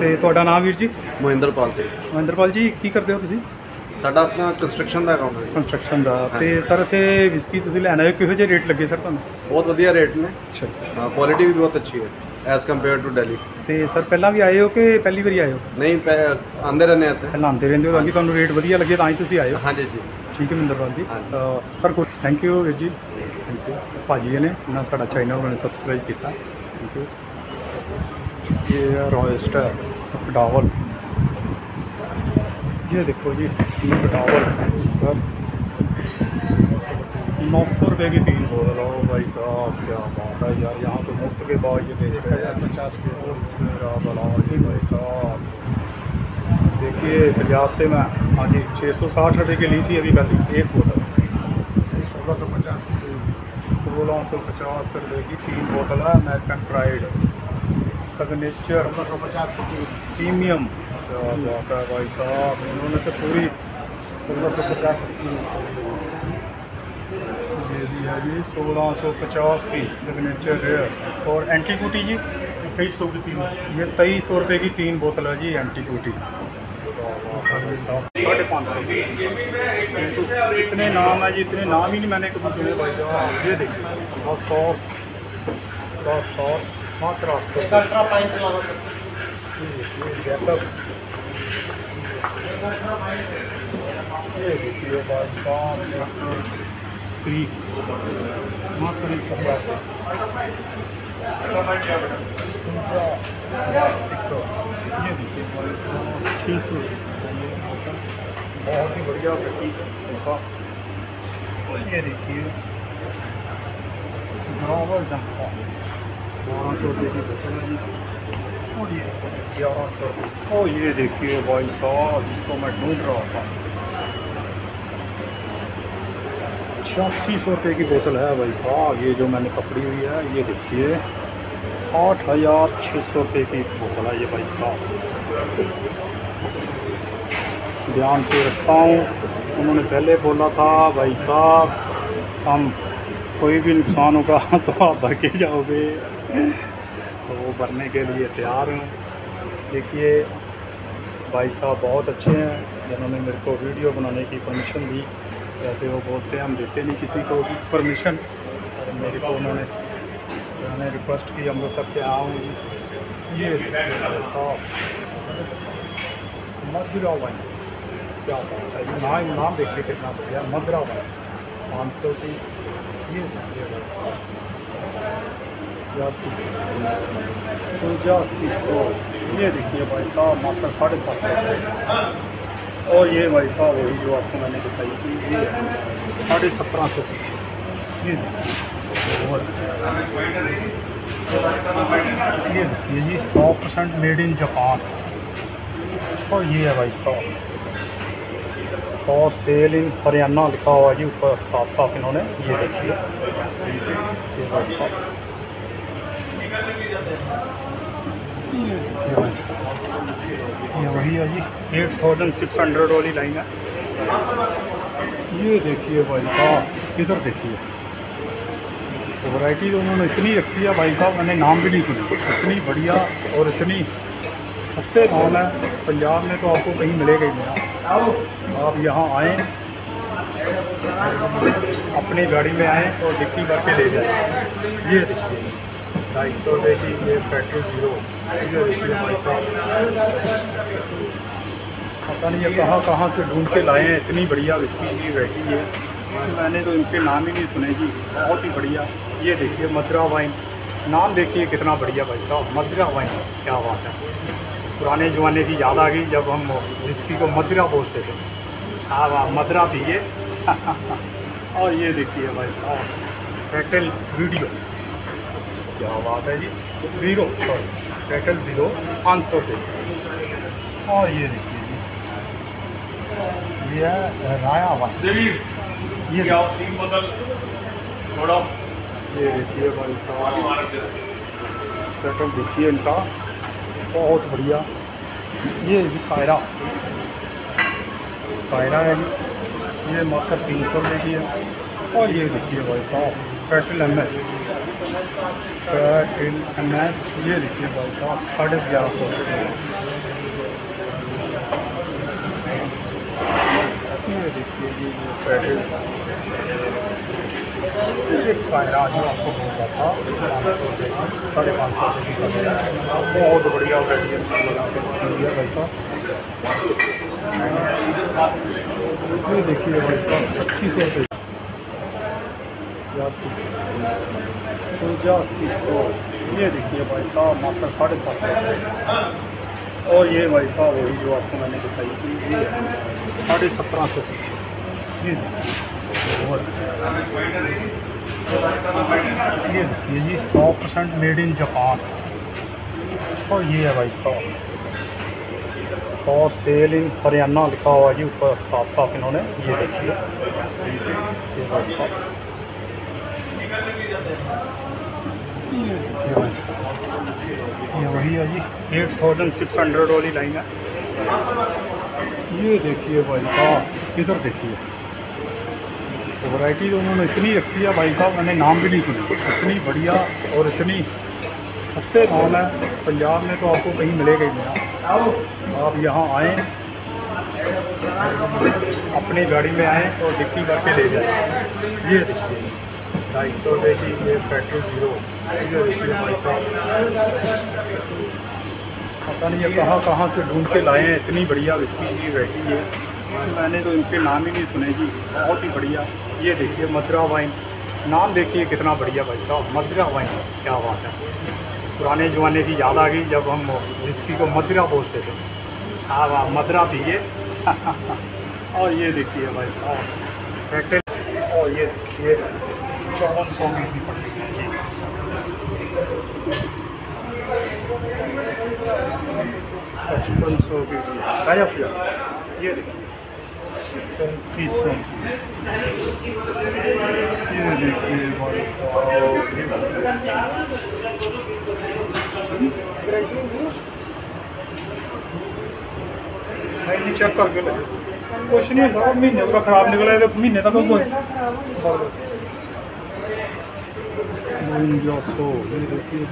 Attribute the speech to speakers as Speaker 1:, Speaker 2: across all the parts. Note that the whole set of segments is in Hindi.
Speaker 1: ਤੇ ਤੁਹਾਡਾ ਨਾਮ ਵੀਰ ਜੀ?
Speaker 2: ਮਹਿੰਦਰਪਾਲ ਸਿੰਘ।
Speaker 1: ਮਹਿੰਦਰਪਾਲ ਜੀ ਕੀ ਕਰਦੇ ਹੋ ਤੁਸੀਂ?
Speaker 2: ਸਾਡਾ ਆਪਣਾ ਕੰਸਟਰਕਸ਼ਨ ਦਾ ਕੰਮ ਹੈ ਜੀ।
Speaker 1: ਕੰਸਟਰਕਸ਼ਨ ਦਾ। ਤੇ ਸਰ ਇੱਥੇ ਵਿਸਕੀ ਤੁਸੀਂ ਲੈਣਾ ਹੈ? ਕਿਹੋ ਜਿਹੇ ਰੇਟ ਲੱਗੇ ਸਰ ਤੁਹਾਨੂੰ?
Speaker 2: ਬਹੁਤ ਵਧੀਆ ਰੇਟ ਨੇ।
Speaker 1: ਅੱਛਾ।
Speaker 2: ਹਾਂ ਕੁਆਲਿਟੀ ਵੀ ਬਹੁਤ ਅੱਛੀ ਹੈ ਐਜ਼ ਕੰਪੇਅਰ ਟੂ ਦਿੱਲੀ
Speaker 1: ਤੇ ਸਰ ਪਹਿਲਾਂ ਵੀ ਆਏ ਹੋ ਕਿ ਪਹਿਲੀ ਵਾਰੀ ਆਏ ਹੋ?
Speaker 2: ਨਹੀਂ ਪੈ- ਆਉਂਦੇ ਰਹਿੰਦੇ ਇੱਥੇ।
Speaker 1: ਪਹਿਲਾਂ ਆਉਂਦੇ ਰਹਿੰਦੇ ਹੋ ਤਾਂ ਕਿ ਤੁਹਾਨੂੰ ਰੇਟ ਵਧੀਆ ਲੱਗੇ ਤਾਂ ਹੀ ਤੁਸੀਂ ਆਏ ਹੋ।
Speaker 2: ਹਾਂਜੀ ਜੀ।
Speaker 1: ठीक है ਮਿੰਦਰ
Speaker 2: जी
Speaker 1: सर कुछ थैंक यू वीर जी थैंक यू भाजी ने ਨੇ सा चैनल उन्होंने सबसक्राइब किया ਸਬਸਕ੍ਰਾਈਬ ਕੀਤਾ। ਥੈਂਕ ये देखो जी तीन डावल सर नौ सौ रुपये की तीन बोल रहा हूँ भाई साहब क्या बात है यार यहाँ तो मुफ़्त के भाव ये बेच रहे हैं पचास के भाई साहब देखिए पंजाब से मैं हाँ जी छः सौ साठ रुपये की ली थी अभी कल। एक बोतल। सोलह सौ पचास की सोलह सौ पचास रुपये की तीन बोतल है अमेरिकन प्राइड सिग्नेचर सौ पचास प्रीमियम बात है भाई साहब इन्होंने तो पूरी सोलह सौ पचास ये भी है जी सोलह सौ पचास की सिग्नेचर है। और एंटीकूटी जी तेईस सौ की तीन। ये तेईस सौ रुपये की तीन बोतल है जी एंटीकूटी। साढ़े पाँच सौ। इतने नाम है जी इतने नाम ही नहीं मैंने कभी सुने। ये देखिए। बस सॉस बस सॉस मात्र आठ सौ। ये देखिए भाई मात्र एक कपड़ा ये देखिए बहुत ही बढ़िया और ये देखिए बारह सौ रुपये की बोतल है और ये ग्यारह सौ ओ ये देखिए भाई साहब जिसको मैं ढूंढ रहा था छियासी सौ रुपये की बोतल है भाई साहब ये जो मैंने पकड़ी हुई है ये देखिए आठ हज़ार छः सौ रुपये की बोतल है ये भाई साहब। ध्यान से रखता हूँ। उन्होंने पहले बोला था, भाई साहब, हम कोई भी नुकसान होगा तो आप भर के जाओगे। तो वो भरने के लिए तैयार हूँ। देखिए, भाई साहब बहुत अच्छे हैं। जिन्होंने मेरे को वीडियो बनाने की परमिशन दी। वैसे वो बोलते हैं, हम देते नहीं किसी को भी परमिशन मेरे को उन्होंने मैंने रिक्वेस्ट की, अमृतसर से आऊँ ये भाई मधुरा वाइन क्या बात है? नाम नाम देखिए कितना बढ़िया। मधुरा वाइन पाँच सौ की ये भाई साहब पचासी सौ ये देखिए भाई साहब, मात्र साढ़े सात सौ और ये भाई साहब, वही जो आपको मैंने दिखाई थी, ये साढ़े सत्रह सौ की। ये देखिए। ये जी, सौ परसेंट मेड इन जापान और ये है भाई साहब। और सेल इन हरियाणा लिखा हुआ जी, ऊपर साफ़ साफ़ इन्होंने ये देखिए। भाई साहब। ये भाई साहब। ये वही है जी एट थाउज़ेंड सिक्स हंड्रेड वाली लाइन है। ये देखिए भाई साहब, इधर देखिए। तो वैरायटी तो उन्होंने इतनी रखी है भाई साहब, मैंने नाम भी नहीं सुनी। इतनी बढ़िया और इतनी सस्ते दाम है पंजाब में तो आपको कहीं मिलेगा ही नहीं। आप यहाँ आएँ, अपनी गाड़ी में आएँ और डिक्की भर के ले जाएँ। ये ढाई सौ रुपये की ये पेट्रोल ज़ीरो भाई साहब। पता नहीं ये कहाँ कहाँ से ढूंढ के लाए हैं, इतनी बढ़िया विस्की की वैरायटी है। मैंने तो इनके नाम ही नहीं सुने जी, बहुत ही बढ़िया। ये देखिए मदरा वाइन। नाम देखिए कितना बढ़िया भाई साहब। मदरा वाइन क्या बात है। पुराने ज़माने की याद आ गई जब हम विस्की को मदरा बोलते थे। हाँ वाह मदरा पिए और ये देखिए भाई साहब एयरटेल वीडियो क्या बात है जी। ज़ीरो सॉरी एयरटेल ज़ीरो पाँच सौ रुपये और ये देखिए जी। ये राया वाइन। ये ये देखिए भाई साहब। सेटअप देखिए इनका। बहुत बढ़िया। ये जी कायरा कायरा है जी। ये मात्र तीन सौ रुपये की है। और ये देखिए भाई साहब पेट्रोल एम एस फैट एम एस ये देखिए भाई साहब, साढ़े ग्यारह सौ रुपये ये देखिए जो ये कायरा जो आपको बोल रहा था पाँच सौ रुपये की साढ़े पाँच सौ रुपये की सब बहुत बढ़िया वैरायटी है मिल भाई साहब ये देखिए भाई साहब पच्चीस सौ रुपये पचासी सौ ये देखिए भाई साहब, मात्र साढ़े सात सौ और ये भाई साहब, वही जो आपको मैंने दिखाई थी, ये साढ़े सत्रह सौ ये और ये देखिए जी, सौ परसेंट मेड इन जापान और ये है भाई साहब। और सेल इन हरियाणा लिखा हुआ जी, ऊपर साफ़ साफ़ इन्होंने ये देखिए। ये भाई साहब। ये ये वही है जी एट थाउज़ेंड सिक्स हंड्रेड वाली लाइन है। ये देखिए भाई साहब, इधर देखिए। तो वैरायटी तो उन्होंने इतनी रखी है, भाई साहब, मैंने नाम भी नहीं सुने। इतनी बढ़िया और इतनी सस्ते दाम है पंजाब में तो आपको कहीं मिलेगा ही नहीं। आप यहाँ आएँ, अपनी गाड़ी में आएँ और डिक्की भर के ले जाएँ। ये देखिए, ढाई सौ रुपये की ये पेट्रोल ज़ीरो भाई साहब। पता नहीं ये कहाँ कहाँ से ढूंढ के लाए हैं, इतनी बढ़िया विस्की की वैरायटी है। मैंने तो इनके नाम ही नहीं सुने जी, बहुत ही बढ़िया। ये देखिए मदरा वाइन। नाम देखिए, कितना बढ़िया भाई साहब। मदरा वाइन, क्या बात है। पुराने ज़माने की याद आ गई जब हम विस्की को मदरा बोलते थे। हाँ वाह मदरा पिए और ये देखिए भाई साहब पैकेट और ये देखिए, चौवन सौ की भी पड़ रही है। ये पचपन सौ की ये देखिए, पैंतीस सौ चेक करके कुछ नहीं होगा महीने का खराब निकला है महीने तक कोई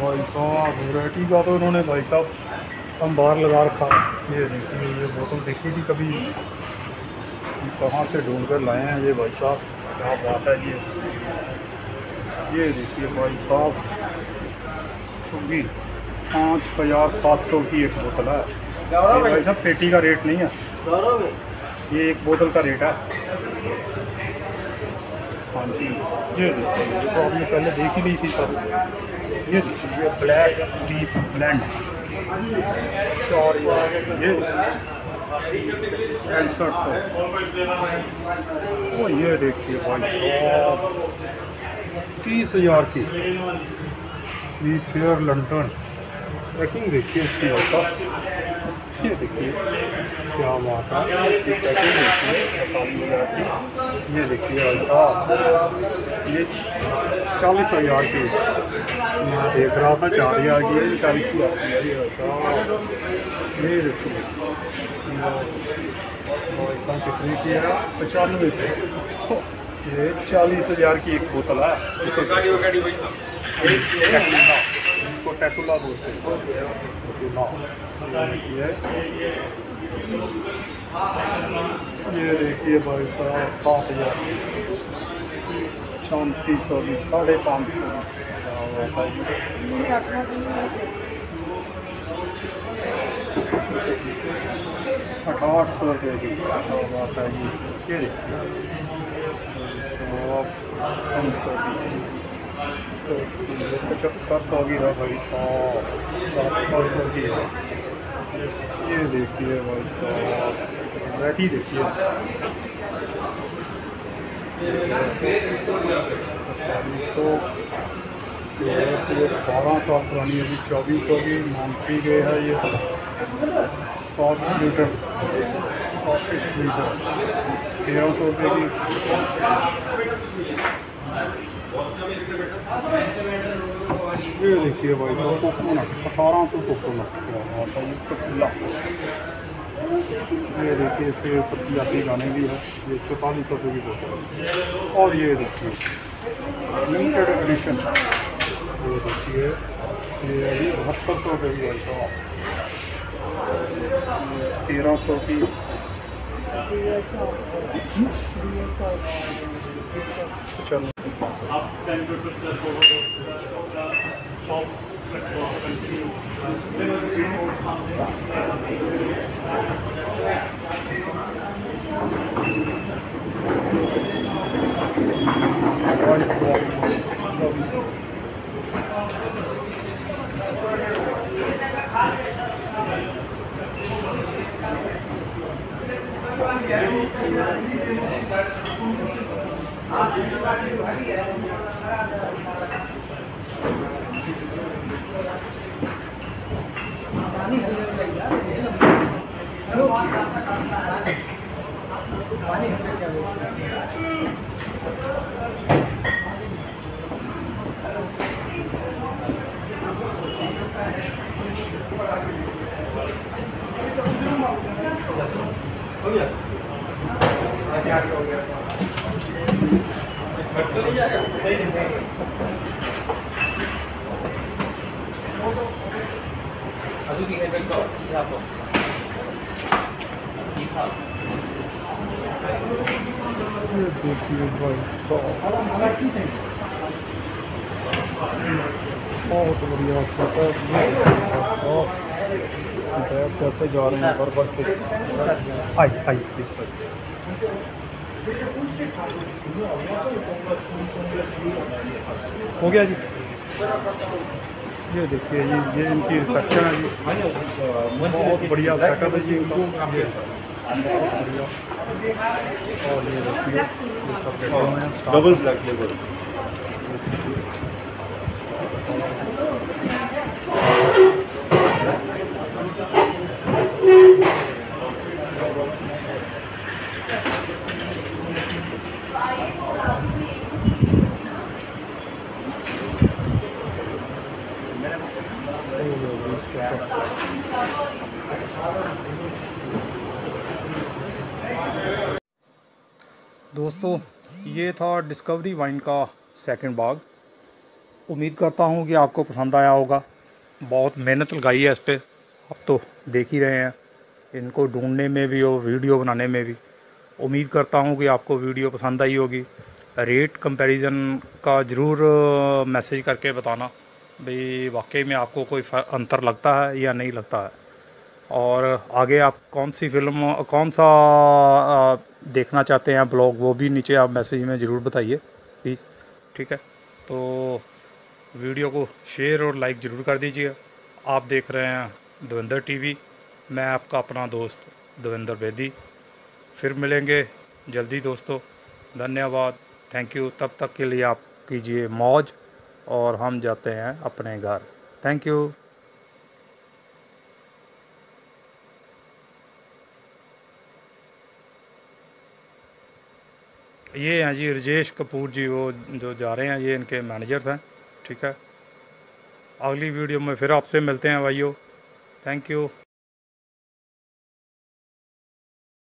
Speaker 1: भाई साहब वैरायटी का तो उन्होंने भाई साहब, हम बाहर लगा रखा ये देखिए, ये बोतल देखी थी कभी। कहाँ से ढूंढ कर लाए हैं ये भाई साहब? क्या बात है ये? ये देखिए भाई साहब होगी पाँच हज़ार सात सौ की एक बोतल है। भाई साहब पेटी का रेट नहीं है। ये एक बोतल का रेट है। हाँ जी ये देखिए तो आपने पहले देख ही ली थी सर ये देखिए ये ब्लैक डीप ब्लैंड। चार ये पैंसठ सौ ओ ये देखिए भाई साहब। तीस हज़ार की। वी फेयर लंदन पैकिंग देखिए इसकी भाई ये देखिए, क्या बात है। ये देखिए भाई साहब। ये चालीस हज़ार की। देख रहा था चार है ये चालीस हज़ार की है, ये भाई साहब ये देखिए। भाई की है? पचानवे सौ। ये चालीस हज़ार की एक बोतल है। इसको टैटूला बोलते हैं। ये देखिए भाई साहब, सात हज़ार। चौंतीस सौ की साढ़े पाँच सौ अठाठ सौ रुपये की है जी सौ सौ पचहत्तर सौ की है भाई साहब। बहत्तर सौ की है ये देखिए भाई साहब। बैठी देखिए। तेरह सौ बारह साल पुरानी अभी चौबीस सौ की मानती गए है ये। पाँच लीटर पच्चीस लीटर तेरह सौ रुपये की। ये देखिए भाई साहब, कोकोनट, अठारह सौ कोकोनट खुला। ये देखिए इसके ऊपर पंजाबी गाने भी है। ये चौतालीस सौ की बोतल है। और ये देखिए लिमिटेड एडिशन ये देखिए ये अभी बहत्तर सौ रुपये की भाई तेरह सौ की। चलो। up 10 to 12 over uh, shops sector continue. Thank you. ये देखिए भाई साहब बहुत बढ़िया कैसे जा रहे हैं बरबर के आइए आइए प्लीज़ हो गया जी। ये देखिए ये ये इनकी रिसेप्शन है जी। बहुत बढ़िया सेटअप है जी और ये।
Speaker 2: डबल ब्लैक लेबर
Speaker 1: दोस्तों, ये था डिस्कवरी वाइन का सेकंड बाग उम्मीद करता हूँ कि आपको पसंद आया होगा। बहुत मेहनत लगाई है इस पर आप तो देख ही रहे हैं। इनको ढूँढने में भी और वीडियो बनाने में भी। उम्मीद करता हूँ कि आपको वीडियो पसंद आई होगी। रेट कंपैरिजन का ज़रूर मैसेज करके बताना। भाई, वाकई में आपको कोई अंतर लगता है या नहीं लगता है? और आगे आप कौन सी फ़िल्म, कौन सा देखना चाहते हैं ब्लॉग, वो भी नीचे आप मैसेज में ज़रूर बताइए, प्लीज़। ठीक है? तो वीडियो को शेयर और लाइक ज़रूर कर दीजिए। आप देख रहे हैं देवेंद्र टीवी। मैं आपका अपना दोस्त देवेंद्र बेदी फिर मिलेंगे जल्दी दोस्तों। धन्यवाद। Thank you. तब तक के लिए आप कीजिए मौज। और हम जाते हैं अपने घर। थैंक यू ये हैं जी रजेश कपूर जी, वो जो जा रहे हैं, ये इनके मैनेजर हैं, ठीक है? अगली वीडियो में फिर आपसे मिलते हैं भाइयों। Thank you